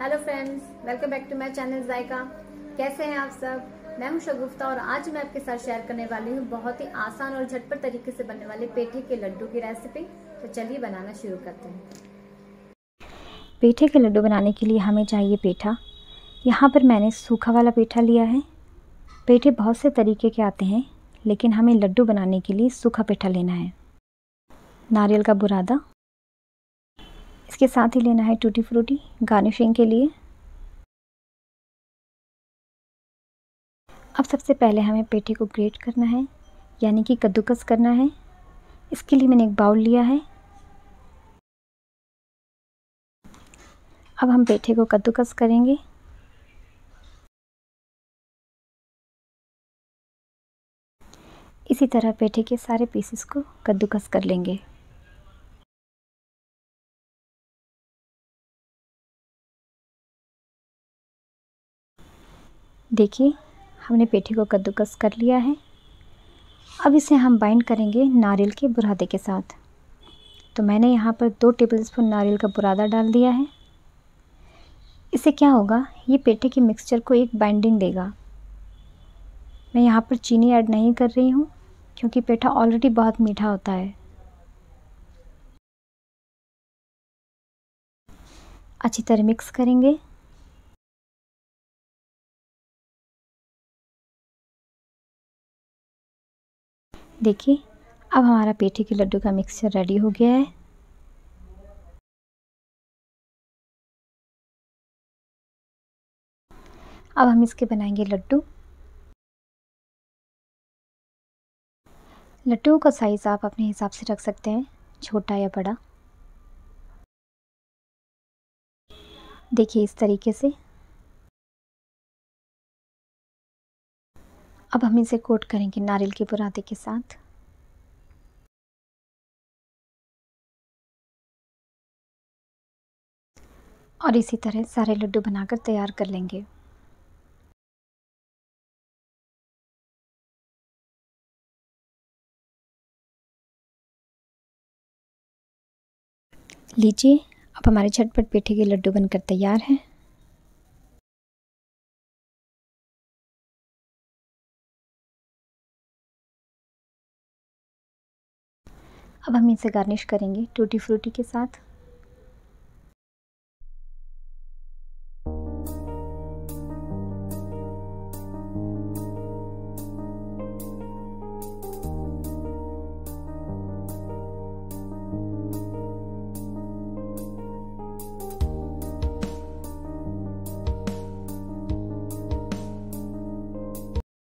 Hello friends welcome back to my channel Zaika कैसे हैं आप सब? मैं हूँ शगुफ्ता और आज मैं आपके साथ शेयर करने वाली हूँ बहुत ही आसान और झटपट तरीके से बनने वाले पेठे के लड्डू की रेसिपी तो चलिए बनाना शुरू करते हैं। पेठे के लड्डू बनाने के लिए हमें चाहिए पेठा। यहाँ पर मैंने सूखा वाला पेठा लिया है। पेठे बहुत से तरीके के आते हैं, लेकिन हमें लड्डू बनाने के लिए सूखा पेठा लेना है। नारियल का बुरादा। इसके साथ ही लेना है टूटी फ्रूटी गार्निशिंग के लिए। अब सबसे पहले हमें पेठे को ग्रेट करना है, यानी कि कद्दूकस करना है। इसके लिए मैंने एक बाउल लिया है। अब हम पेठे को कद्दूकस करेंगे। इसी तरह पेठे के सारे पीसेस को कद्दूकस कर लेंगे। देखिए, हमने पेठी को कद्दूकस कर लिया है। अब इसे हम बाइंड करेंगे नारियल के बुरादे के साथ। तो मैंने यहाँ पर दो टेबलस्पून नारियल का बुरादा डाल दिया है। इससे क्या होगा, ये पेठे के मिक्सचर को एक बाइंडिंग देगा। मैं यहाँ पर चीनी ऐड नहीं कर रही हूँ, क्योंकि पेठा ऑलरेडी बहुत मीठा होता है। अच्छी तरह मिक्स करेंगे। देखिए, अब हमारा पेठे के लड्डू का मिक्सचर रेडी हो गया है। अब हम इसके बनाएँगे लड्डू। लड्डू का साइज़ आप अपने हिसाब से रख सकते हैं, छोटा या बड़ा। देखिए इस तरीके से। अब हम इसे कोट करेंगे नारियल के बुरादे के साथ। और इसी तरह सारे लड्डू बनाकर तैयार कर लेंगे। लीजिए, अब हमारे झटपट पेठे के लड्डू बनकर तैयार हैं। अब हम इसे गार्निश करेंगे टूटी फ्रूटी के साथ।